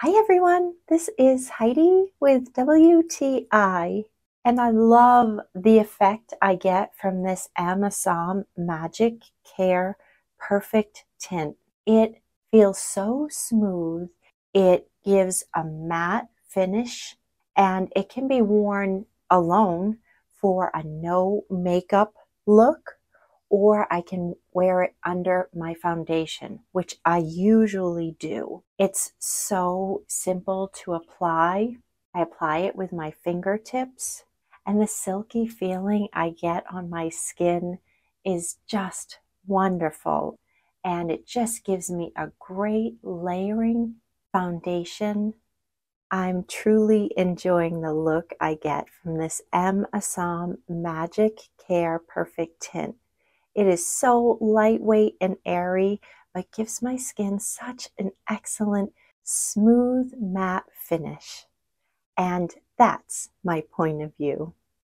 Hi everyone, this is Heidi with WTI, and I love the effect I get from this M. Asam Magic Care Perfect Tint. It feels so smooth, it gives a matte finish, and it can be worn alone for a no makeup look or I can wear it under my foundation, which I usually do. It's so simple to apply. I apply it with my fingertips, and the silky feeling I get on my skin is just wonderful. And it just gives me a great layering foundation. I'm truly enjoying the look I get from this M. Asam Magic Care Perfect Tint. It is so lightweight and airy, but gives my skin such an excellent, smooth, matte finish. And that's my point of view.